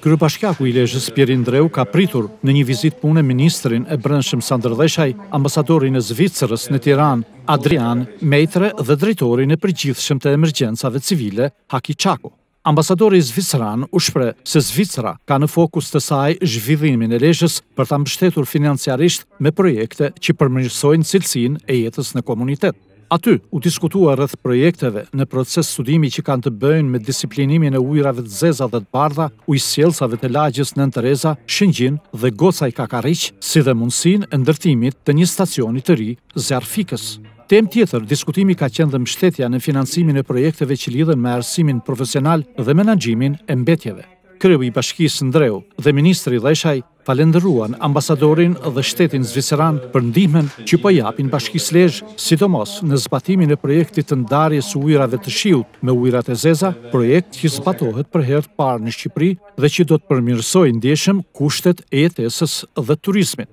Kryebashkiaku i Lezhës, Pjerin Ndreu ka pritur në një vizitë pune ministrin e Brendshëm Sandër Lleshaj, ambasadorin e Zvicrës në Tiranë, Adrian Maître dhe drejtorin e përgjithshëm të Emergjencave Civile, Haki Çako. Ambasadori zviceran u shpreh se Zvicra ka në fokus të saj zhvillimin e Lezhës për ta mbështetur financiarisht me projekte që përmirësojnë cilësinë e jetës në komunitet. Aty, u diskutua rreth projekteve në proces studimi që kanë të bëjnë me disiplinimin e ujërave të zeza dhe të bardha, ujësjellësave të lagjes Nënë Tereza, Shëngjin dhe Gocaj Kakarriq, si dhe mundësinë e ndërtimit të një stacioni të ri zjarrfikës. Temë tjetër diskutimi ka qenë dhe mbështetja në financimin e projekteve që lidhen me arsimin profesional dhe menaxhimin e mbetjeve. Kreu i bashkisë Ndreu dhe ministri Lleshaj falënderuan ambasadorin dhe shtetin zviceran për ndihmën që po japin Bashkisë Lezhë, sidomos në zbatimin e projektit të ndarjes së ujërave të shiut me ujërat e zeza, projekt që zbatohet për herë të parë në Shqipëri dhe që do të përmirësojë ndjeshëm kushtet e jetesës dhe turizmit.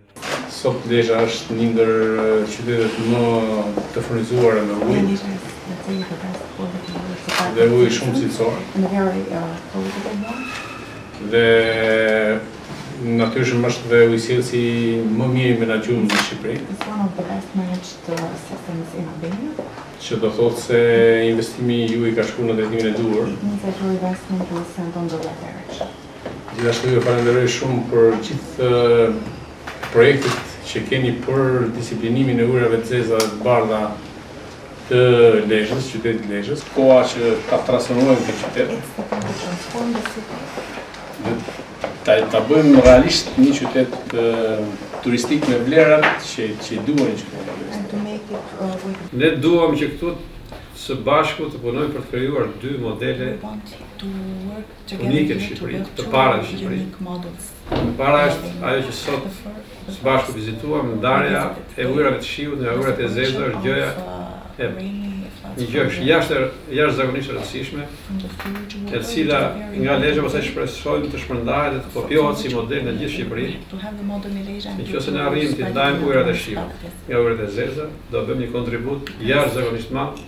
Sot Lezha është një ndër qytetet më të furnizuara me ujë dhe ujë shumë cilësor. Dhe natyrshëm është dhe ujësjellësi më mirë i menaxhuar në Shqipëri. It's one of the best managed systems in Albania. Që do thotë se investimi i juaj ka shkuar në drejtimin e duhur. It means that your investment was sent on the right direction. Gjithashtu ju falenderoj shumë për gjithë projektet që keni për disiplinimin e ujërave të zeza, të bardha. të Lezhës, qytetit Lezhës, ka për ta transformojmë këtë qytet, dhe ta bëjmë realisht një qytet turistik me vlerat që i duhen një qyteti turistik. Ne duam që këtu së bashku të punojmë për të krijuar dy modele unike në Shqipëri, të para në Shqipëri, E para është ajo që sot së bashku vizituam, ndarja e ujërave të shiut nga ujërat e zeza është gjëja e një gjë është jashtë jashtëzakonisht e rëndësishme, e cila nga Lezha pastaj shpresojmë të shpërndahet dhe të kopiohet si model në gjithë Shqipërinë. Në qoftë se ne arrijmë t'i ndajmë ujërat e shiut nga ujërat e zeza, do bëjmë një kontribut jashtëzakonisht të madh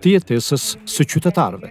të jetesës së qytetarëve.